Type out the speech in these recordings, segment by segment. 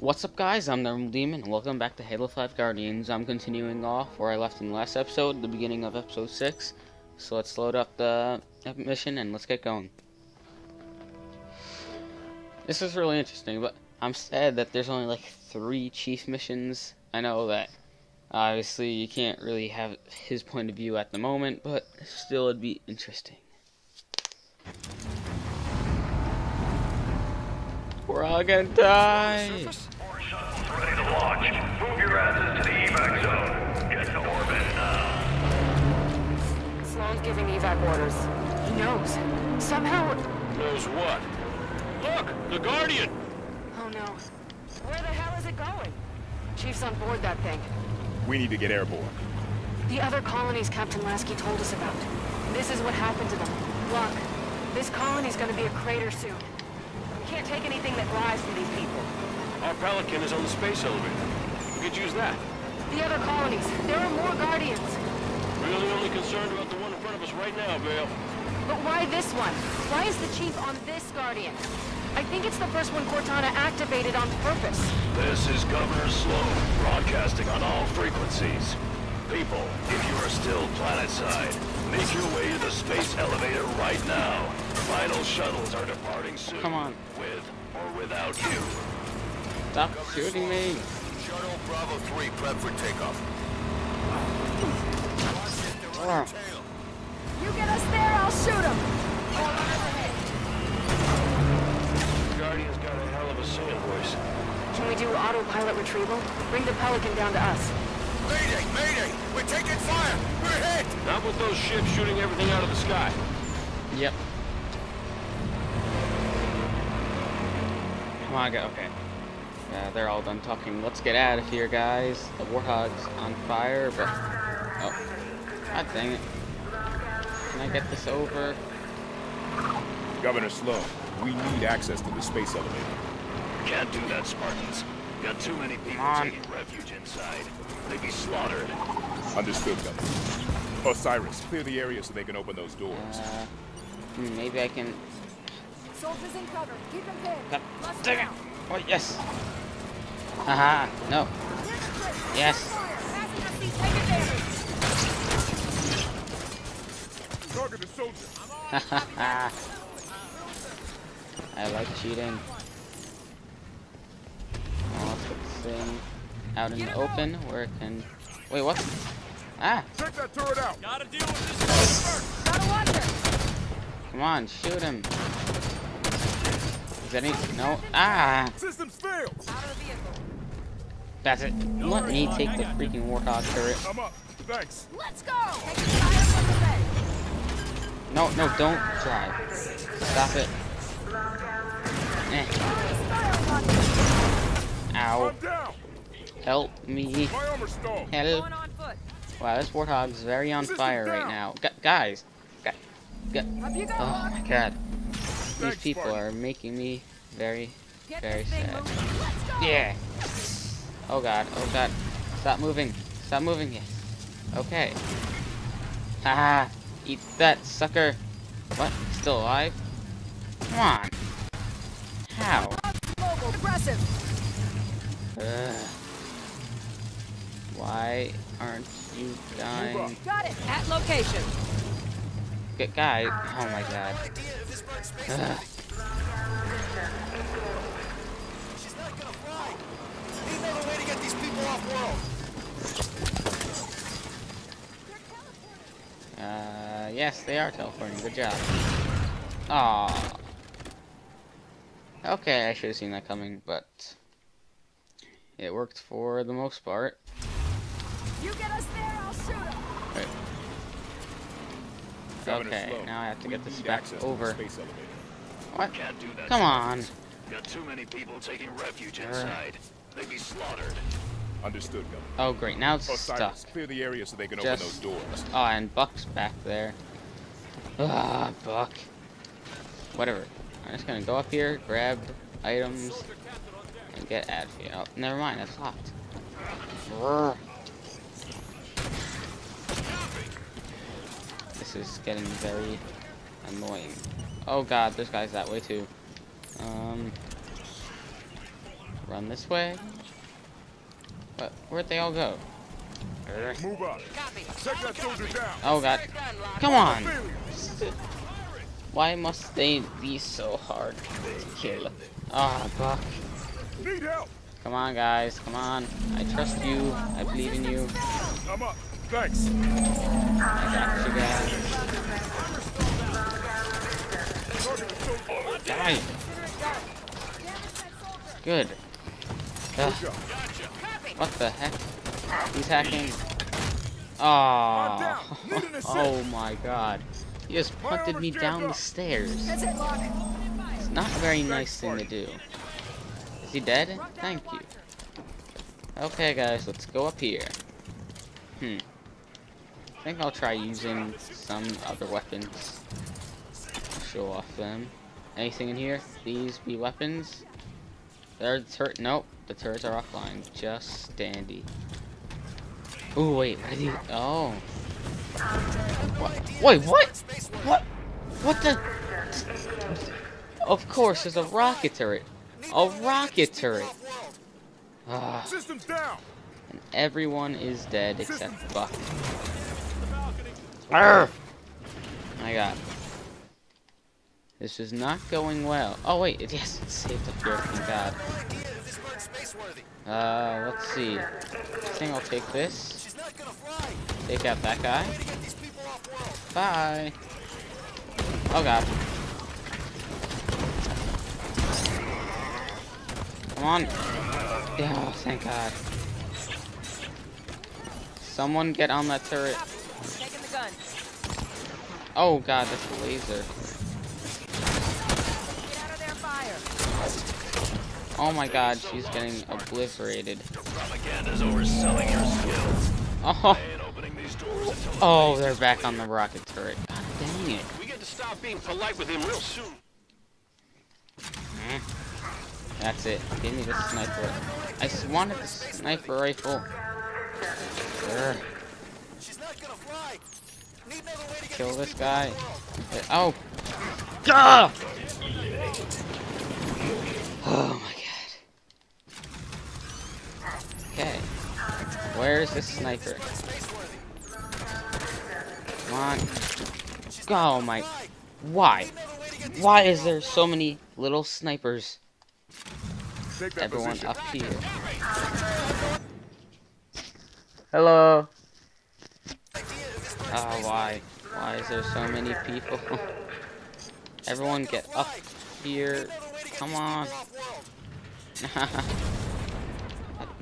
What's up guys, I'm the Demon, and welcome back to Halo 5 Guardians. I'm continuing off where I left in the last episode, the beginning of episode 6. So let's load up the mission and let's get going. This is really interesting, but I'm sad that there's only like three chief missions. I know that obviously you can't really have his point of view at the moment, but still it'd be interesting. We're all gonna die. Four shuttles ready to launch. Move your asses to the evac zone. Get to orbit now. Sloan's giving evac orders. He knows. Somehow... Knows what? Look! The Guardian! Oh no. Where the hell is it going? Chief's on board that thing. We need to get airborne. The other colonies Captain Lasky told us about. This is what happened to them. Look, this colony's gonna be a crater soon. We can't take anything that lies from these people. Our Pelican is on the space elevator. We could use that. The other colonies, there are more Guardians. Really only concerned about the one in front of us right now, Vale. But why this one? Why is the Chief on this Guardian? I think it's the first one Cortana activated on purpose. This is Governor Sloan, broadcasting on all frequencies. People, if you are still planetside, make your way to the space elevator right now. Final shuttles are departing soon. Come on. With or without you. Stop shooting me. Shuttle Bravo 3 prep for takeoff. Ugh. You get us there, I'll shoot him. The Guardian's got a hell of a singing voice. Can we do autopilot retrieval? Bring the Pelican down to us. Mayday! Mayday! We're taking fire! We're hit! Not with those ships shooting everything out of the sky. Yep. Come on, go. Okay. Yeah, they're all done talking. Let's get out of here, guys. The Warthog's on fire, but... Oh. God dang it. Can I get this over? Governor Sloan, we need access to the space elevator. Can't do that, Spartans. Got too many people on. taking refuge inside. They'd be slaughtered. Understood, Governor. Osiris, clear the area so they can open those doors. Uh, hmm, maybe I can... Soldiers in cover. Keep them pinned. God Bust dang it! Oh, yes! Haha, no. Yes. Passing us these take advantage. Target the soldier. I like cheating. Oh, let's put this thing out in the open where it can... Wait, what? Ah! Check that turret out. Gotta watch her. Come on, shoot him! Is that any... No? Ah! Systems failed. Out of the vehicle. That's it. Let me take the freaking Warthog turret. I'm up. Thanks. Let's go. Taking fire from the red. No, no, don't drive. Stop it. Eh. Fire on you. Ow. Help me. My. Help. Going on foot. Wow, this Warthog's very on fire right now. Gu guys. Gu gu Up you go. oh my god. These people are making me very, very sad. moving. Let's go. Yeah. Oh god, oh god. Stop moving. Stop moving. Yes. Okay. Haha. Eat that, sucker. What? Still alive? Come on. How? Aggressive. Ugh. Why aren't you dying? Got it. At location. Good guy. Oh my god. Ugh. Uh, yes, they are teleporting. Good job. Aw. Okay, I should have seen that coming, but it worked for the most part. You get us there, I'll shoot him. Right. Okay, Sloan, now I have to get this need back over. the space elevator. What? Can't do that. Come on. Got too many people taking refuge inside. They'd be slaughtered. Understood, Governor. Oh, great. Now it's stuck. Osiris, clear the area so they can open those Just- doors. Oh, and Buck's back there. Ah, Buck. Whatever. I'm just gonna go up here, grab items, and get out of here. Oh, never mind, that's locked. Brrr. This is getting very annoying. Oh god, there's guys that way too. Um, Run this way. What? Where'd they all go? Move up. Take that soldier down. Oh god. Come on! Why must they be so hard to kill? Ah, Buck. Need help. Come on, guys. Come on. I trust you. I believe in you. I'm up. Thanks. I got you guys. Target the soldier. Die. Good. Ugh, Good job. What the heck? He's hacking. Oh. Need an assist. oh my god. He just punted me down the stairs. That's it, Locke. It's not a very nice thing to do. Is he dead? Thank you. Okay, guys, let's go up here. Hmm. I think I'll try using some other weapons. Show off them. Anything in here? These be weapons? There, the turret. Nope, the turrets are offline. Just dandy. Ooh, wait, what are these? Oh. What? Wait, what? What? What the? Of course, there's a rocket turret. A rocket turret. Ah, and everyone is dead except Buck. Arr! My god. This is not going well. Oh wait, it, yes, it's saved up here, thank god. Uh, let's see. I think I'll take this. Take out that guy. Bye. Oh god. Come on. Yeah, oh, thank god. Someone get on that turret. Taking the gun. Oh god, that's a laser. Get out of there, fire. Oh my god, she's getting obliterated. Your propaganda's overselling your skills. Oh, I ain't opening these doors until the oh, they're back on the rocket turret. God dang it. We get to stop being polite with him real soon. Eh. That's it. Give me the sniper. I wanted the sniper rifle. Grr. Kill this guy. Uh, Oh. Gah! Oh my god. Okay. Where's the sniper? Come on. Oh my. Why? Why is there so many little snipers? Everyone position. up here. Hello. Oh, why? Why is there so many people? Everyone get up here. Come on.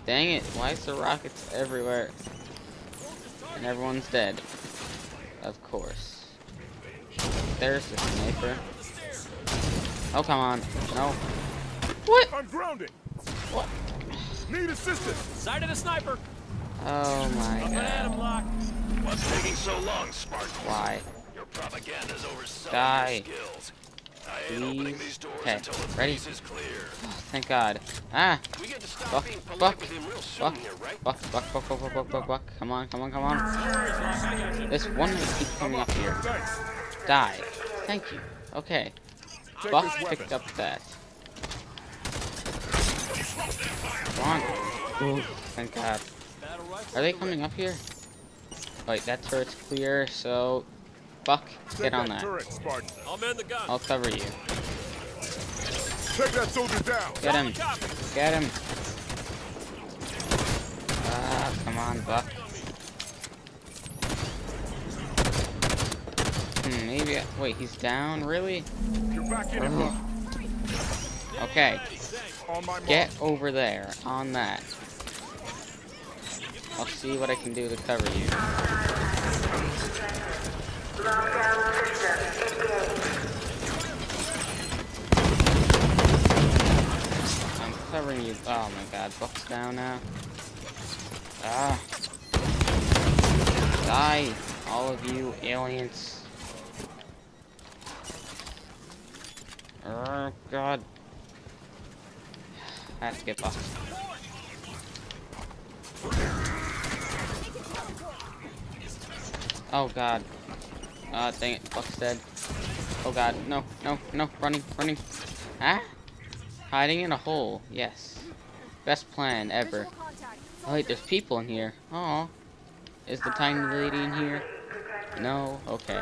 Dang it, why is there rockets everywhere? And everyone's dead. Of course. There's the sniper. Oh, come on. No. What? I'm grounded. What? Need assistance. Side of the sniper. Oh my Up and at god. him, Locke. What's taking so long, Spartan? Why? Your propaganda's overselling Die. skills. I ain't opening Please. Okay, ready? is. Thank God. Ah! We get to stop Buck, Buck, with him real soon Buck, buck, buck, buck, buck, buck, buck, buck, buck. Come on, come on, come on. This one keeps coming up here. Die. Thank you. Okay. Buck picked up that. Come on. Ooh, thank God. Are they coming up here? Wait, that turret's clear, so... Buck, Take get on that that. turret, Spartan. I'll man the gun. I'll cover you. Take that soldier down. Get him. Get him. Ah, come on, Buck. Hmm, maybe. I- Wait, he's down? Really? You're back in it, Okay, On my mark. get over there on that. I'll see what I can do to cover you. I'm covering you. Oh my god, Buck's down now. Ah. Die, all of you aliens. Oh god. I have to get Buck. Oh god. Ah, dang it, Buck's dead. Oh god, no, no, no, running, running. Ah? Hiding in a hole, yes. Best plan ever. Oh wait, there's people in here. Oh, is the tiny lady in here? No. Okay.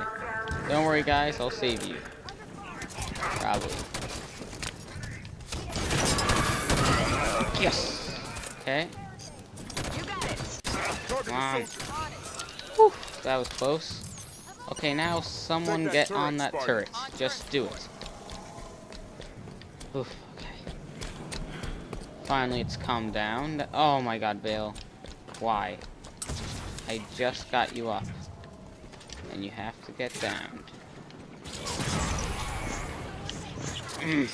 Don't worry, guys. I'll save you. Probably. Yes. Okay. You got it. Target Come on. the soldier. On it. Whew, that was close. Okay, now someone get turret, on that Spartan. turret. Just do it. Oof, okay. Finally, it's calmed down. Oh my god, Vale. Why? I just got you up. And you have to get down. Mm.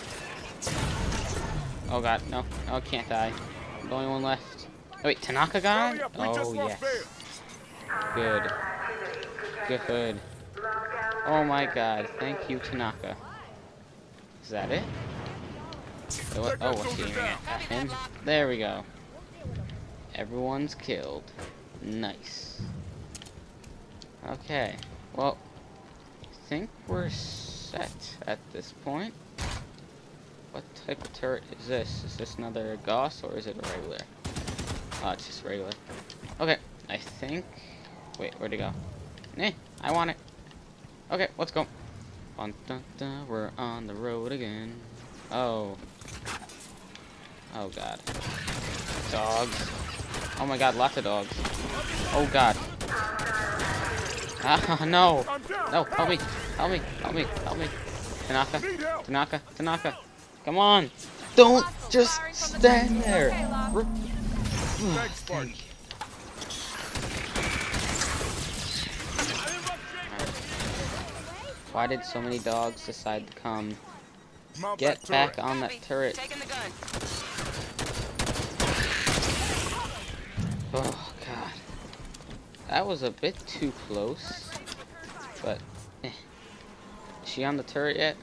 oh god, no. I can't die. I'm the only one left. Oh, wait, Tanaka got Hurry it? up, we Oh, yes. Good. Good. Oh my god, thank you, Tanaka. Is that it? Wait, what? Oh, what's he aiming at? Him? There we go. Everyone's killed. Nice. Okay. Well, I think we're set at this point. What type of turret is this? Is this another Gauss or is it a regular? Oh, it's just regular. Okay, I think... Wait, where'd it go? Eh, I want it. Okay, let's go. Dun, dun, dun, we're on the road again. Oh. Oh god. Dogs. Oh my god, lots of dogs. Oh god. Ah, no. No, help me. Help me. Help me. Help me. Tanaka. Tanaka. Tanaka. Come on. Don't just firing from the stand there. Thanks, Why did so many dogs decide to come? Mount Get back turret. on that turret. The gun. Oh god. That was a bit too close. But eh. Is she on the turret yet?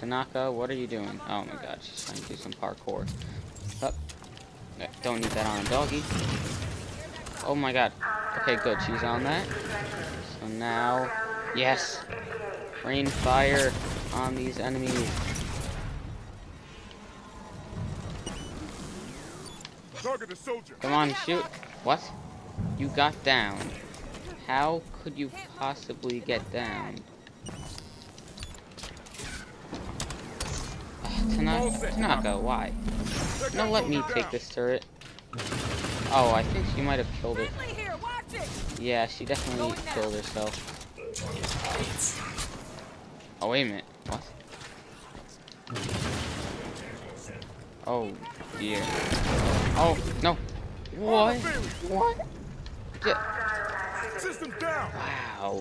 Tanaka, what are you doing? Oh my god, she's trying to do some parkour. Up. Eh, Don't need that on a doggy. Oh my god. Okay, good. She's on that. So now, yes. Rain fire on these enemies. Target the soldier. Come on, shoot. What? You got down. How could you possibly get down? Ugh, Tana- Tanaka, why? Take No, let me take this turret. Oh, I think she might have killed it. Friendly here. Watch it. Yeah, she definitely killed herself. Oh, wait a minute. What? Oh, dear. Oh, no. What? What? Wow.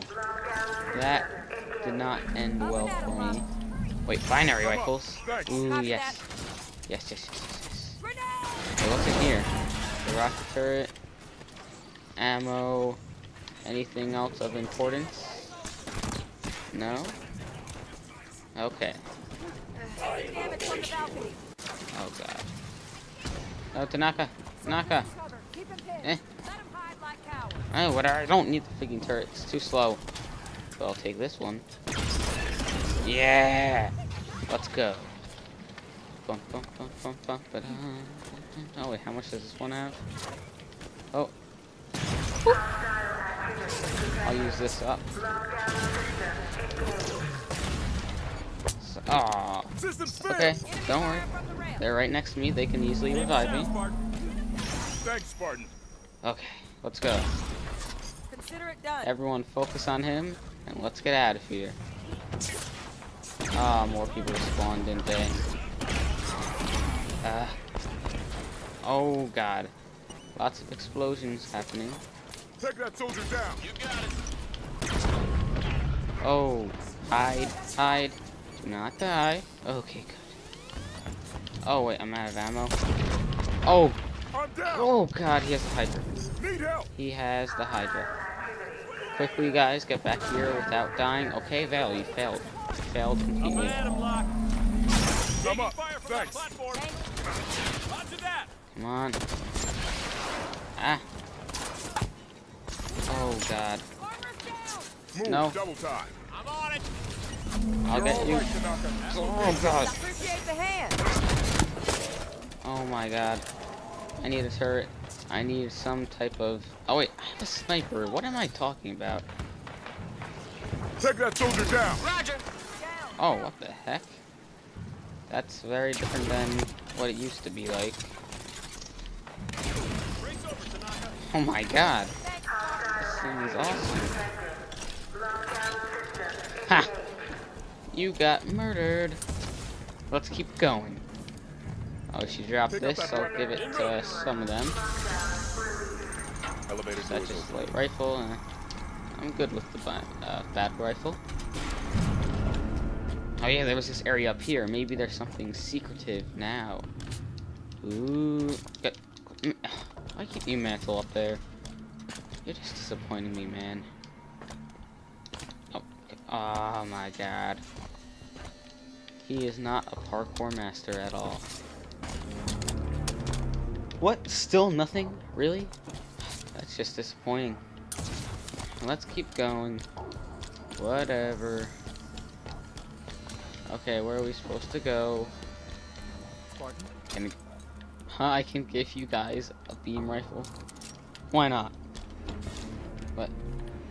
That did not end well for me. Wait, binary rifles? Ooh, yes. Yes, yes, yes, yes, yes. Okay, what's in here? The rocket turret, ammo, anything else of importance? No? Okay. Oh god. Oh, Tanaka! Tanaka! Eh. Oh, whatever. I don't need the freaking turret. It's too slow. But I'll take this one. Yeah! Let's go. Oh, wait. How much does this one have? Oh. I'll use this up. So, aw. Okay. Don't worry. From the rail. They're right next to me. They can easily revive me. Thanks, Spartan. Okay. Let's go. Consider it done. Everyone focus on him, and let's get out of here. Ah, more people spawned, didn't they? Uh, oh god. Lots of explosions happening. Take that soldier down. You got it. Oh, hide, hide. Do not die. Okay, good. Oh wait, I'm out of ammo. Oh, I'm down. oh god, he has the Hydra. Need help. He has the Hydra. Quickly, guys, get back here without dying. Okay, Val, you failed. You failed completely. I'm up. Thanks. Come on. Ah. Oh god. Move. No. Double time. I'll You're get you. right, Oh god. Appreciate the hand. Oh my god. I need a turret. I need some type of... Oh wait, I have a sniper. What am I talking about? Take that soldier down. Roger. Oh, what the heck? That's very different than what it used to be like. Oh my god. This thing is awesome. Ha! You got murdered. Let's keep going. Oh, she dropped this. that I'll give it to some of them. Elevator Such doors as light rifle. Uh, I'm good with the ba- uh, bat rifle. Oh yeah, there was this area up here. Maybe there's something secretive now. Ooh. Get, mm, why keep you mantle up there? You're just disappointing me, man. Oh, oh my god. He is not a parkour master at all. What? Still nothing? Really? That's just disappointing. Let's keep going. Whatever. Okay, where are we supposed to go? Can, huh, I can give you guys a beam rifle. Why not?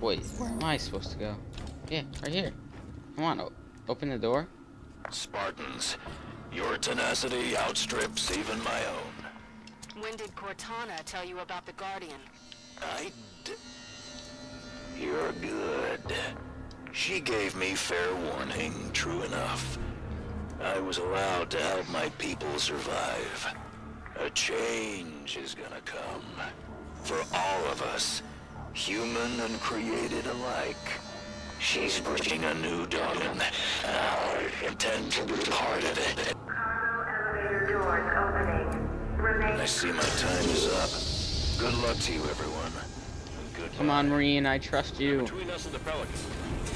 But, wait, where am I supposed to go? Yeah, right here. Come on, open the door. Spartans, your tenacity outstrips even my own. When did Cortana tell you about the Guardian? I d- You're good. She gave me fair warning, true enough. I was allowed to help my people survive. A change is gonna come. For all of us, human and created alike. She's bringing a new dawn. I intend to be part of it. Elevator doors opening. Remain I see my time is up. Good luck to you, everyone. Good Come on, Marine, I trust you. Between us and the Pelican.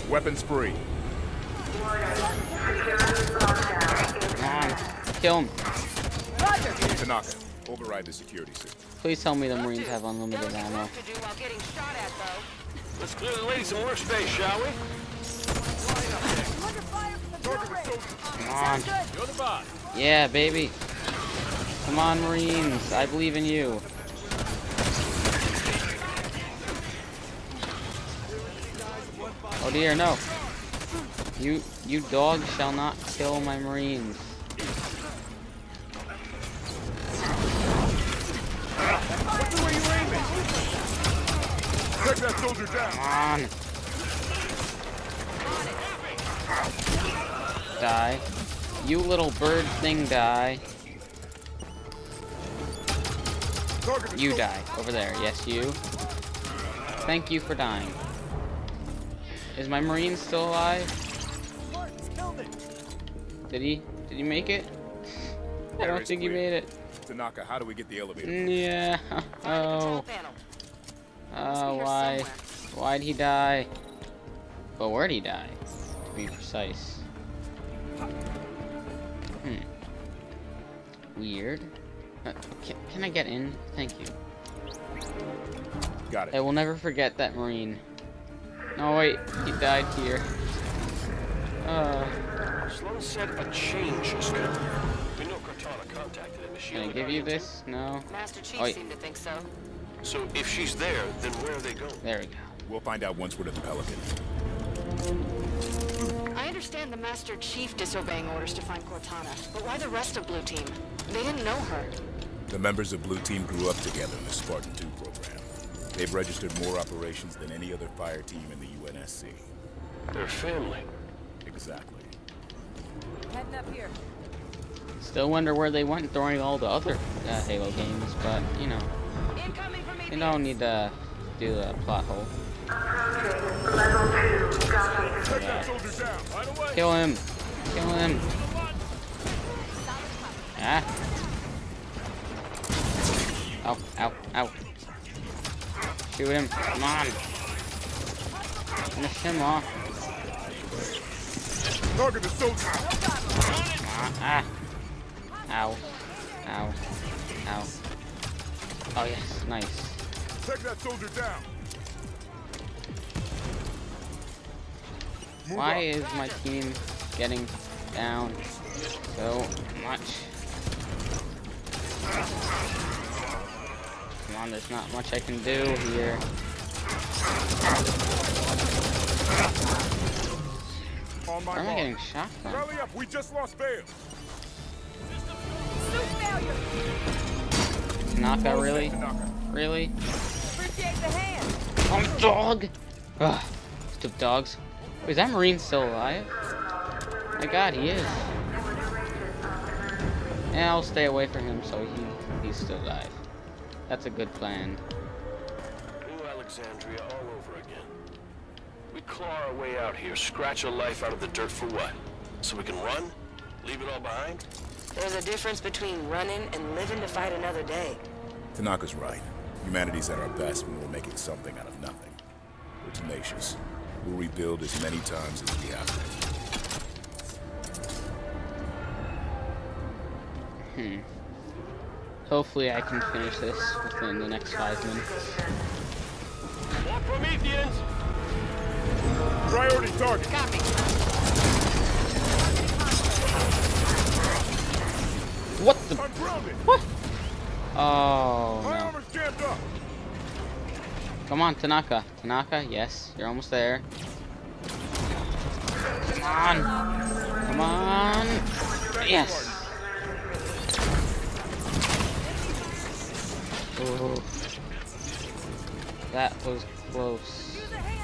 Weapons free. Come on, kill him. Tanaka, override the security system. Please tell me the Marines have unlimited ammo. work to do while getting shot at, though. Let's clear the lady some more space, shall we? Under fire from the drill rig. Come on. You're the boss. Yeah, baby. Come on, Marines. I believe in you. Oh dear, no. You you dog shall not kill my Marines. Soldier down. Come on. Die. You little bird thing die. You die. Over there. Yes, you. Thank you for dying. Is my Marine still alive? Martin's killed it. Did he? Did he make it? I don't think he made it. Tanaka, how do we get the elevator? Mm, yeah. Oh. Control panel. Must be Oh, here why? Why'd he die? But where'd he die? To be precise. Hmm. Weird. Uh, can, can I get in? Thank you. Got it. I it. will never forget that Marine. No, wait. He died here. Uh, Sloan said a change is coming. We know Cortana contacted him. Is can I give you this? No? Master Chief Oh, seemed to think so. So if she's there, then where are they going? There we go. We'll find out once we're at the Pelican. I understand the Master Chief disobeying orders to find Cortana, but why the rest of Blue Team? They didn't know her. The members of Blue Team grew up together in the Spartan 2 program. They've registered more operations than any other fire team in the UNSC. Their family. Exactly. Heading up here. Still wonder where they went during all the other uh, Halo games, but, you know. Incoming from You don't need to do the plot hole. level two docking. Take that soldier down. Right away. Kill him! Kill him! Ah! Ow, ow, ow. Shoot him. Come on. Finish him off. Target the soldier. Ah, ah. Ow. Ow. Ow. Oh, yes. Nice. Take that soldier down. Move Why up. is my team getting down so much? Come on, there's not much I can do here. On my Where am I mark. getting shot from? Rally up, we just lost Vale. Suit failure. Tanaka, really? Tanaka. Really? Appreciate the hand. Oh, dog! Ugh, stupid dogs. Wait, is that Marine still alive? My god, he is. Yeah, I'll stay away from him so he he's still alive. That's a good plan. New Alexandria all over again. We claw our way out here, scratch a life out of the dirt for what? So we can run? Leave it all behind? There's a difference between running and living to fight another day. Tanaka's right. Humanity's at our best when we're making something out of nothing. We're tenacious. We'll rebuild as many times as we have to. Hmm. Hopefully I can finish this within the next five minutes. More Prometheans! Priority target. Copy. What the? I'm. What? Oh no. Jammed up. Come on, Tanaka. Tanaka, yes, you're almost there. Come on. Come on. Yes. Ooh. That was close.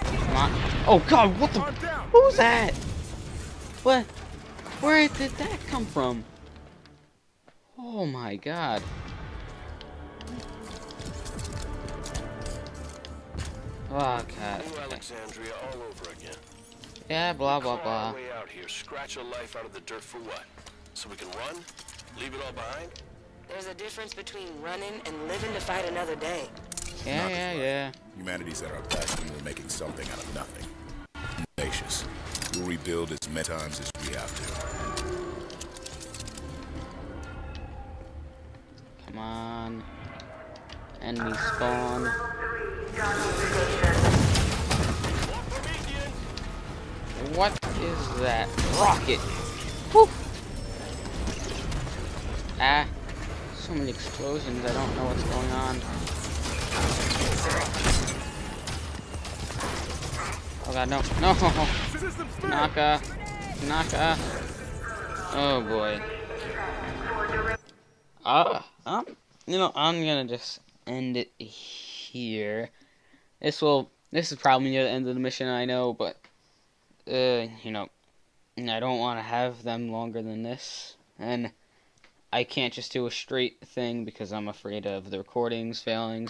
Come on. Oh god, what the? Who's that? What? Where did that come from? Oh my god. Oh uh, god. New Alexandria all over again. Yeah, blah blah blah. way out here, scratch a life out of the dirt for what? So we can run? Leave it all behind? There's a difference between running and living to fight another day. Yeah, yeah, yeah. Humanity's at our best when we're making something out of nothing. Tenacious. We'll rebuild as many times as we have to. Come on. Enemy spawn. What is that? Rocket! Whew. Ah. So many explosions, I don't know what's going on. Oh god, no. No! Naka. Naka. Oh boy. Uh, um, you know, I'm gonna just end it here. This will, this is probably near the end of the mission, I know, but, uh, you know, I don't want to have them longer than this, and I can't just do a straight thing because I'm afraid of the recordings failing,